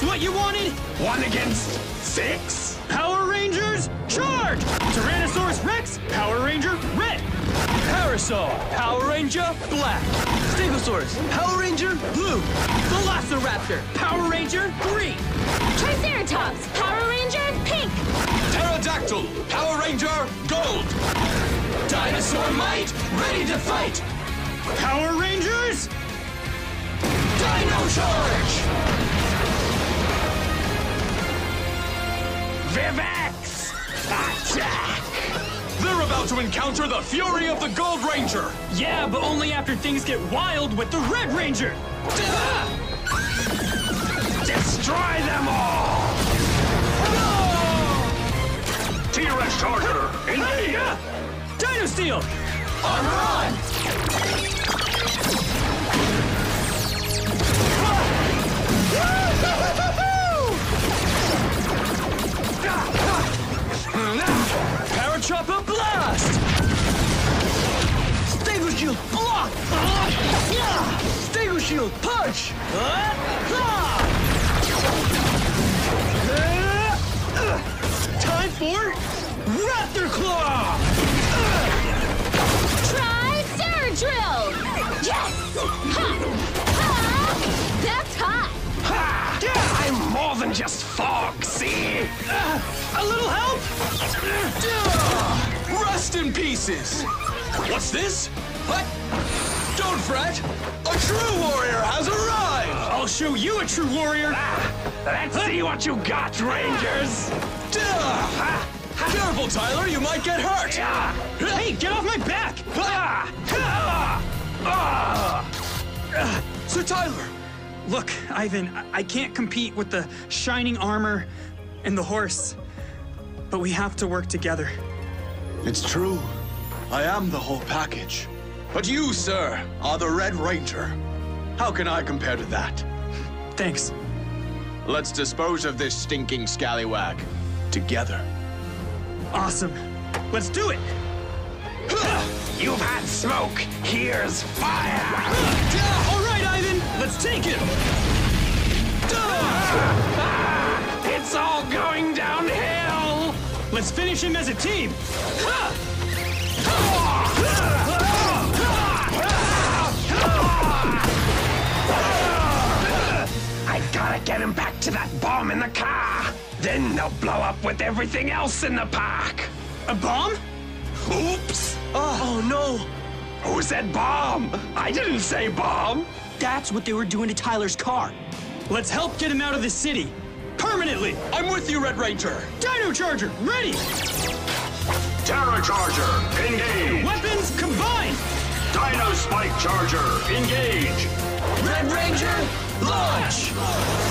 this what you wanted? One against six? Power Rangers, charge! Tyrannosaurus Rex, Power Ranger, red. Parasaur, Power Ranger, black. Stegosaurus, Power Ranger, blue. Velociraptor, Power Ranger, green. Triceratops, Power Ranger, pink. Pterodactyl, Power Ranger, gold. Dinosaur Might, ready to fight. Power Rangers, Dino Charge! Vivix! Attack! They're about to encounter the fury of the Gold Ranger! Yeah, but only after things get wild with the Red Ranger. Destroy them all! T-Rex Charger, engage! Uh, Dino Steel! On! Power Stego Shield Punch! Time for Raptor Claw! Tricera Drill. Yes. Ha. Ha. That's hot. Ha! I'm more than just fog, see? A little help? Rust in pieces! What's this? What? Don't fret! A true warrior has arrived! I'll show you a true warrior! Ah, let's see what you got, Rangers! Careful, Tyler, you might get hurt! Hey, get off my back! Ah. Ah. Sir Tyler! Look, Ivan, I- I can't compete with the shining armor and the horse. But we have to work together. It's true. I am the whole package. But you, sir, are the Red Ranger. How can I compare to that? Thanks. Let's dispose of this stinking scallywag. Together. Awesome. Let's do it! You've had smoke, here's fire! All right, Ivan, let's take it! It's all going downhill! Let's finish him as a team! To that bomb in the car! Then they'll blow up with everything else in the park! A bomb? Oops! Oh, no! Who said bomb? I didn't say bomb! That's what they were doing to Tyler's car. Let's help get him out of the city. Permanently! I'm with you, Red Ranger! Dino Charger, ready! Ptera Charger, engage! Weapons combined! Dino Spike Charger, engage! Red Ranger, launch!